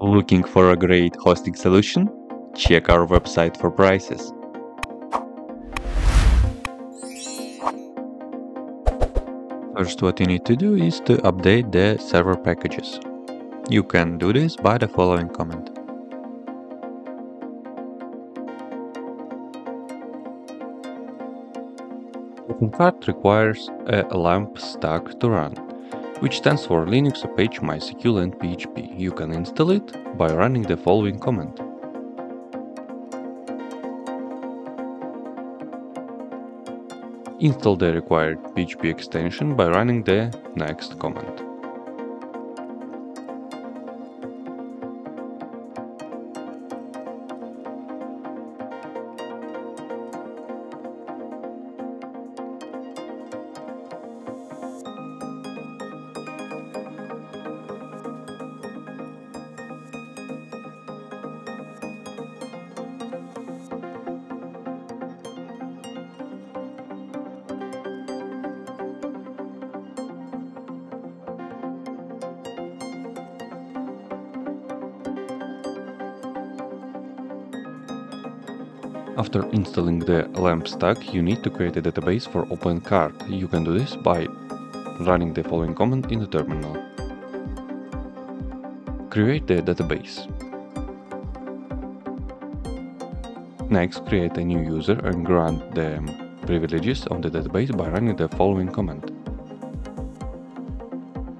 Looking for a great hosting solution? Check our website for prices. First what you need to do is to update the server packages. You can do this by the following command. OpenCart requires a LAMP stack to run, which stands for Linux Apache MySQL and PHP. You can install it by running the following command. Install the required PHP extension by running the next command. After installing the LAMP stack, you need to create a database for OpenCart. You can do this by running the following command in the terminal. Create the database. Next, create a new user and grant the privileges on the database by running the following command.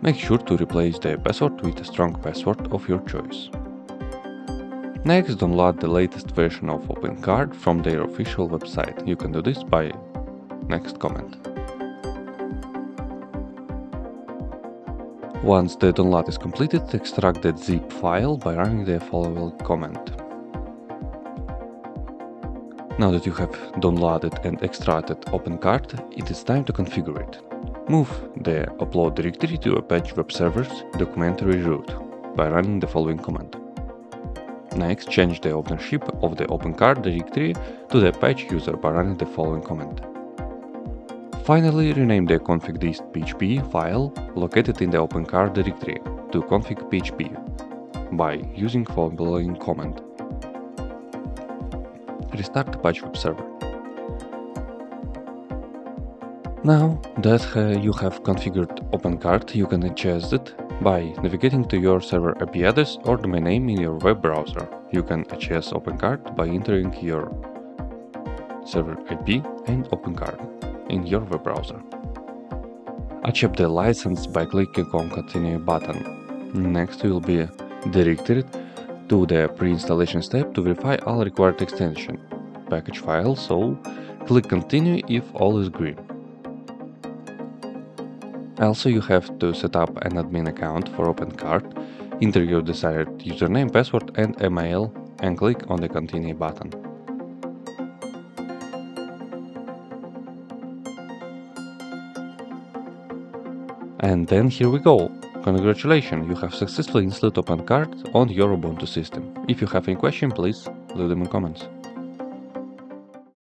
Make sure to replace the password with a strong password of your choice. Next, download the latest version of OpenCart from their official website. You can do this by next comment. Once the download is completed, extract the zip file by running the following command. Now that you have downloaded and extracted OpenCart, it is time to configure it. Move the upload directory to Apache Web Server's documentary root by running the following command. Next, change the ownership of the OpenCart directory to the Apache user by running the following command. Finally, rename the config.dist.php file located in the OpenCart directory to config.php by using following command. Restart the Apache Web Server. Now that uh, you have configured OpenCart, you can adjust it by navigating to your server IP address or domain name in your web browser. You can access OpenCart by entering your server IP and OpenCart in your web browser. Accept the license by clicking on Continue button. Next you will be directed to the pre-installation step to verify all required extension package files, so click Continue if all is green. Also, you have to set up an admin account for OpenCart, enter your desired username, password and email and click on the Continue button. And then here we go! Congratulations, you have successfully installed OpenCart on your Ubuntu system. If you have any question, please leave them in comments.